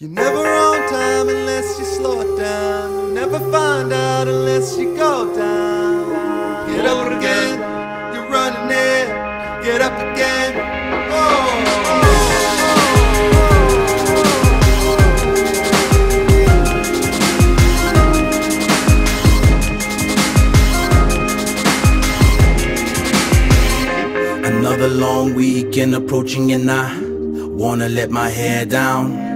You're never on time unless you slow it down. You never find out unless you go down. Get up again, you're running it. Get up again. Oh. Another long weekend approaching and I wanna let my hair down.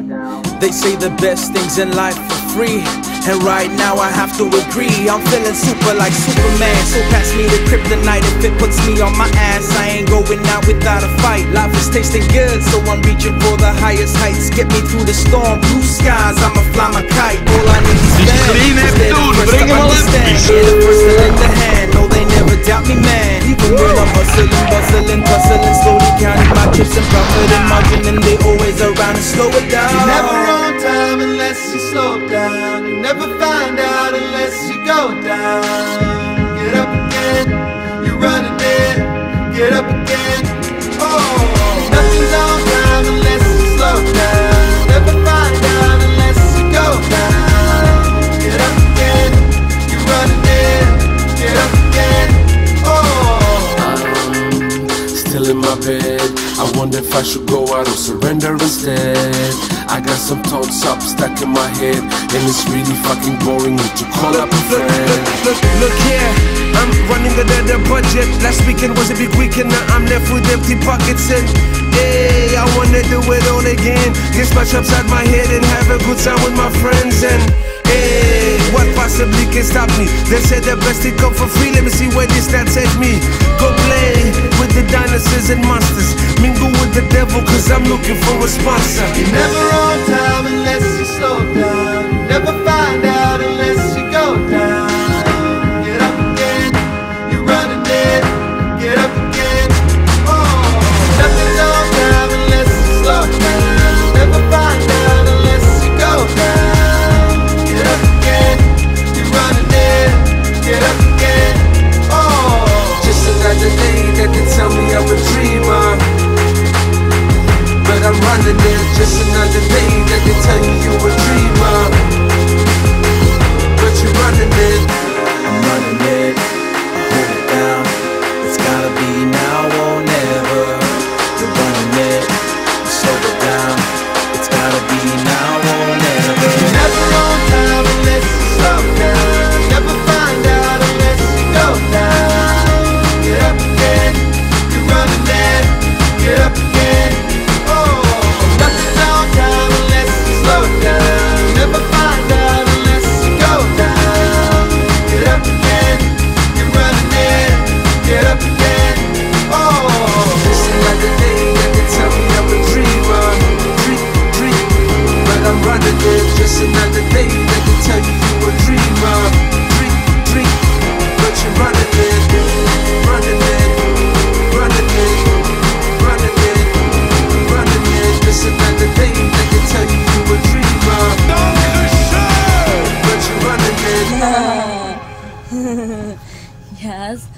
They say the best things in life are free. And right now I have to agree. I'm feeling super like Superman. So pass me the kryptonite if it puts me on my ass. I ain't going out without a fight. Life is tasting good so I'm reaching for the highest heights. Get me through the storm, blue skies I'ma fly my kite. All I need unless you slow down. You never find out unless you go down. Get up again, you're running it. Get up again. Oh, nothing's on time unless you slow down. You never find out unless you go down. Get up again, you're running it. Get up again. Oh. Still in my bed. I wonder if I should go out or surrender instead. I got some thoughts up stuck in my head, and it's really fucking boring. Need to call up a Look, look, look, look here. I'm running under the budget. Last weekend was a big weekend. Now I'm left with empty pockets and hey, I wanna do it all again. Get smash upside my head and have a good time with my friends and hey, what possibly can stop me? They said the best it come for free. Let me see where this that take me. Go play with the dinosaurs and monsters. The devil, cause I'm looking for a sponsor. You're never on time unless you slow down. Just another day as